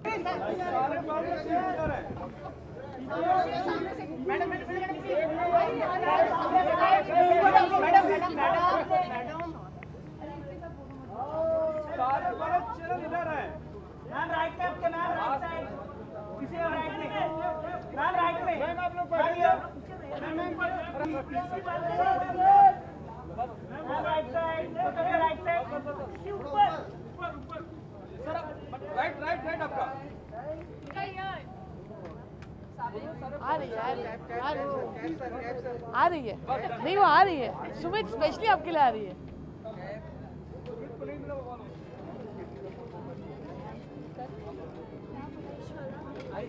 Right ma'am right side right side right side ऊपर sir right right right आपका आ रही है आ रही है आ रही नहीं वो आ रही है। सुमित स्पेशली आपके लिए आ रही है। अरे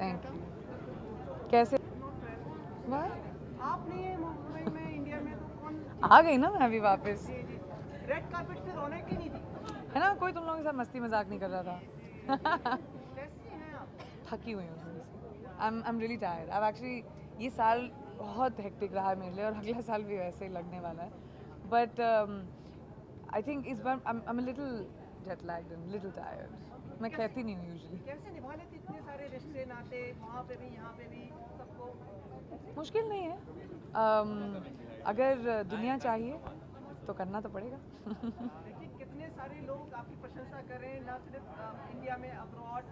थैंक यू कैसे? मुंबई में इंडिया में तो कौन आ गई ना मैं अभी वापस। रेड कार्पेट पे रौनक ही नहीं थी। है ना? कोई तुम लोगों के साथ मस्ती मज़ाक नहीं कर रहा था। कैसी हैं आप? थकी हुई हूँ I am I am really tired I actually ये साल बहुत हेक्टिक रहा है मेरे लिए और अगला साल भी वैसे ही लगने वाला है। बट आई थिंक इस बार I am little jet lagged and little tired मैं कहती नहीं हूँ यूजुअली कैसे निभा लेते इतने सारे रिश्ते नाते वहाँ पे भी यहाँ पे भी सबको? मुश्किल नहीं है। Um, अगर दुनिया चाहिए तो करना तो पड़ेगा। देखिए कितने सारे लोग आपकी प्रशंसा कर रहे हैं ना सिर्फ़ इंडिया में abroad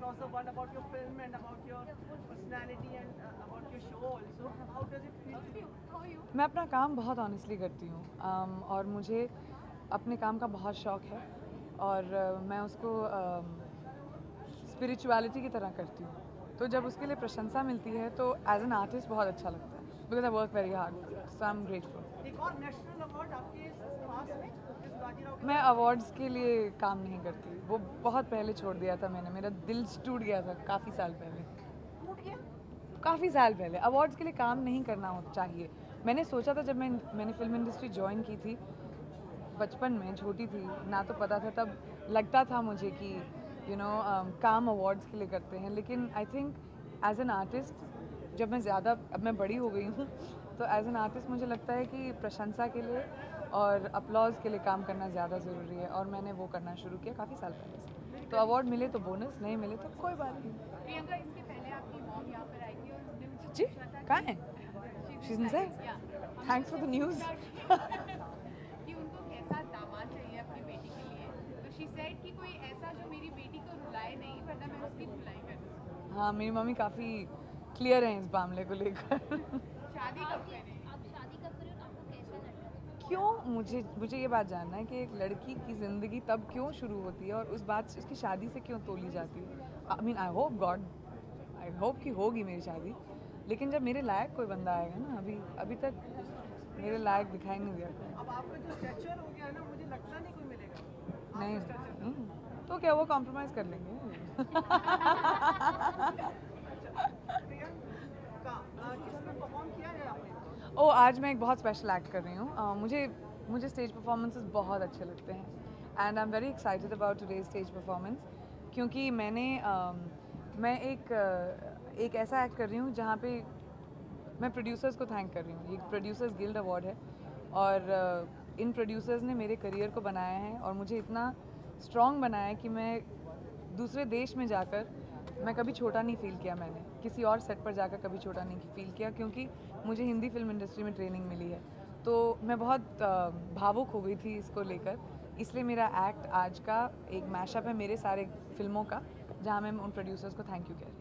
across the world about your film and about your personality and uh, about your show also. How does it feel to you? How you? मैं अपना काम बहुत ऑनेस्टली करती हूँ um, और मुझे अपने काम का बहुत शौक है और uh, मैं उसको स्पिरिचुअलिटी uh, की तरह करती हूँ। तो जब उसके लिए प्रशंसा मिलती है तो एज एन आर्टिस्ट बहुत अच्छा लगता है because I work very hard so I am grateful एक और नेशनल अवार्ड आपके पास में? मैं अवार्ड्स के लिए काम नहीं करती। वो बहुत पहले छोड़ दिया था मैंने। मेरा दिल टूट गया था काफ़ी साल पहले। टूट गया? काफ़ी साल पहले। अवार्ड्स के लिए काम नहीं करना हो चाहिए। मैंने सोचा था जब मैं मैंने फ़िल्म इंडस्ट्री ज्वाइन की थी बचपन में छोटी थी ना तो पता था तब लगता था मुझे कि यू you नो know, काम अवार्ड्स के लिए करते हैं। लेकिन I think as an artist जब मैं ज़्यादा अब मैं बड़ी हो गई हूँ तो एज एन आर्टिस्ट मुझे लगता है कि प्रशंसा के लिए और अपलॉज के लिए काम करना ज़्यादा ज़रूरी है और मैंने वो करना शुरू किया काफ़ी साल पहले से। तो अवार्ड मिले तो बोनस नहीं मिले तो कोई बात नहीं। प्रियंका इसके पहले आपकी मॉम यहाँ पर आई थी और जी कहाँ है? inside? Yeah. Thanks for the news कि उनको कैसा दामाद चाहिए अपनी बेटी के लिए? तो शी सेड कि कोई ऐसा जो मेरी बेटी को रुलाए नहीं वरना मैं उसकी धुलाई कर। हाँ मेरी मम्मी काफ़ी क्लियर हैं इस मामले को लेकर। शादी कब करें आप शादी कब करें और आपको कैसा लगा क्यों मुझे मुझे ये बात जानना है कि एक लड़की की ज़िंदगी तब क्यों शुरू होती है और उस बात से उसकी शादी से क्यों तोली जाती है? I mean I hope God I hope कि होगी मेरी शादी। लेकिन जब मेरे लायक कोई बंदा आएगा ना अभी अभी तक मेरे लायक दिखाई नहीं दिया। अब आपका जो स्ट्रक्चर हो गया है ना मुझे लगता नहीं कोई मिलेगा। नहीं हम्म, तो क्या वो कॉम्प्रोमाइज़ कर लेंगे? अ, परफॉर्म किया है? ओ, आज मैं एक बहुत स्पेशल एक्ट कर रही हूँ। मुझे मुझे स्टेज परफॉर्मेंसेस बहुत अच्छे लगते हैं। And I am very excited about today stage performance क्योंकि मैंने मैं एक एक ऐसा एक्ट कर रही हूँ जहाँ पे मैं प्रोड्यूसर्स को थैंक कर रही हूँ। ये प्रोड्यूसर्स गिल्ड अवार्ड है और इन प्रोड्यूसर्स ने मेरे करियर को बनाया है और मुझे इतना स्ट्रॉन्ग बनाया है कि मैं दूसरे देश में जाकर मैं कभी छोटा नहीं फील किया मैंने। किसी और सेट पर जाकर कभी छोटा नहीं फील किया क्योंकि मुझे हिंदी फ़िल्म इंडस्ट्री में ट्रेनिंग मिली है। तो मैं बहुत भावुक हो गई थी इसको लेकर। इसलिए मेरा एक्ट आज का एक मैशअप है मेरे सारे फ़िल्मों का जहाँ मैं उन प्रोड्यूसर्स को थैंक यू कह रही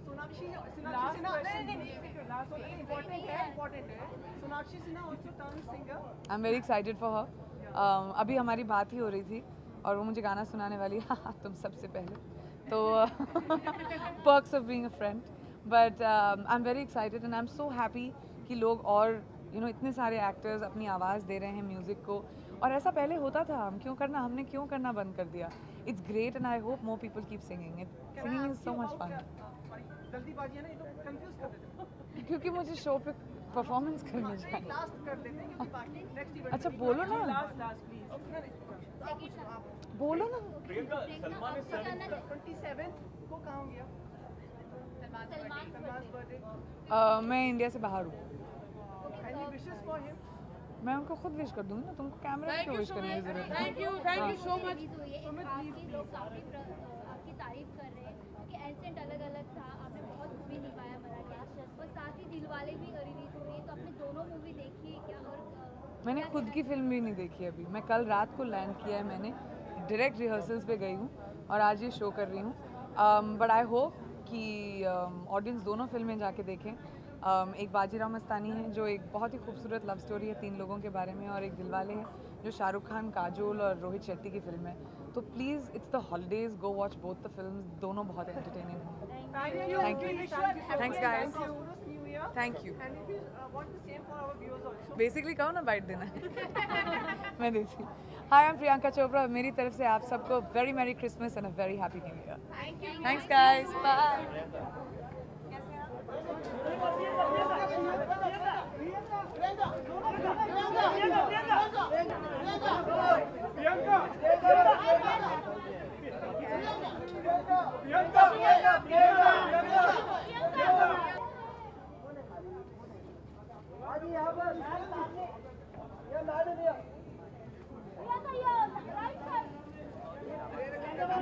I am very excited for her अभी हमारी बात ही हो रही थी। और वो मुझे गाना सुनाने वाली है। तुम सबसे पहले। तो perks of being a friend but I am very excited and I am so happy कि लोग और यू you नो know, इतने सारे एक्टर्स अपनी आवाज़ दे रहे हैं म्यूज़िक को। और ऐसा पहले होता था हम क्यों करना हमने क्यों करना बंद कर दिया। It's great and I hope more people keep singing it singing is so much fun क्योंकि मुझे शो पे परफॉर्मेंस करने इवेंट अच्छा बोलो ना। लास्ट लास्ट प्लीज़ बोलो ना। सलमान को कहाँ गया? मैं इंडिया से बाहर हूँ। मैं उनको खुद विश कर दूँगी ना तुमको कैमरा में क्यों विश करने की ज़रूरत है। Thank you thank you so much लोग काफ़ी आपकी तारीफ़ कर रहे हैं कि एसेंट अलग अलग था आपने बहुत मूवी निभाया मराठी। और साथ ही दिलवाले भी रिलीज़ हो रही है तो आपने दोनों मूवी देखी मैंने खुद की फ़िल्म भी नहीं देखी अभी। मैं कल रात को लैंड किया है मैंने। डायरेक्ट रिहर्सल्स पे गई हूँ और आज ये शो कर रही हूँ। बट आई होप कि ऑडियंस दोनों फ़िल्में जाके देखें। Um, एक बाजीराव मस्तानी है जो एक बहुत ही खूबसूरत लव स्टोरी है तीन लोगों के बारे में और एक दिलवाले है जो शाहरुख खान काजोल और रोहित शेट्टी की फ़िल्म है। तो please it's the holidays go watch both the film दोनों बहुत एंटरटेनिंग हैं। Thank you Thanks, guys. Thank you. Basically कहो ना बाइट देना मैं देती hi I am Priyanka Chopra मेरी तरफ़ से आप सबको very merry Christmas and a very happy new year thanks guys bye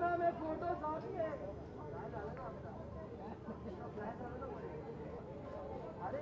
ना मैं फ़ोटो साथ में अरे